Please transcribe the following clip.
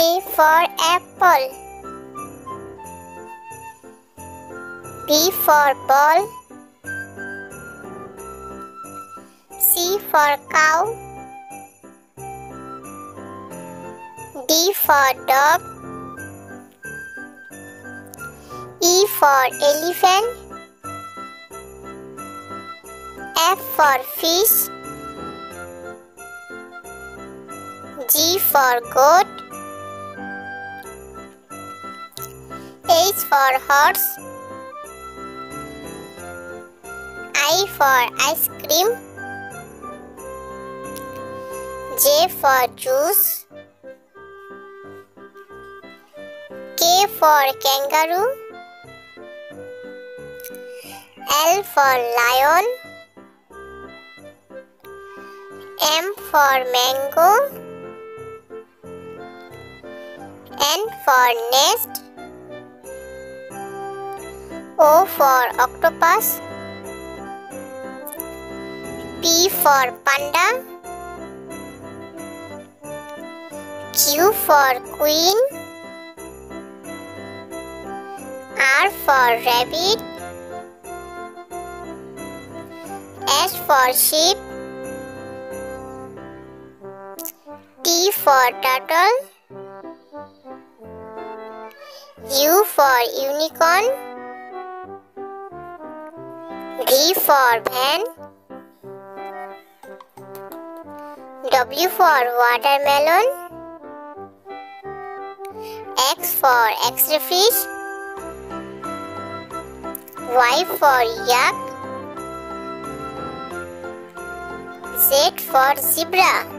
A for apple. B for ball. C for cow. D for dog. E for elephant. F for fish. G for goat. H for horse. I for ice cream. J for juice. K for kangaroo. L for lion. M for mango. N for nest. O for octopus. P for panda. Q for queen. R for rabbit. S for sheep. T for turtle. U for unicorn. V for van. W for watermelon. X for X-ray fish. Y for yak. Z for zebra.